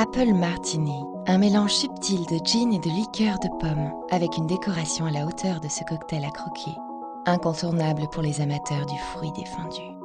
Apple Martini, un mélange subtil de gin et de liqueur de pomme, avec une décoration à la hauteur de ce cocktail à croquer. Incontournable pour les amateurs du fruit défendu.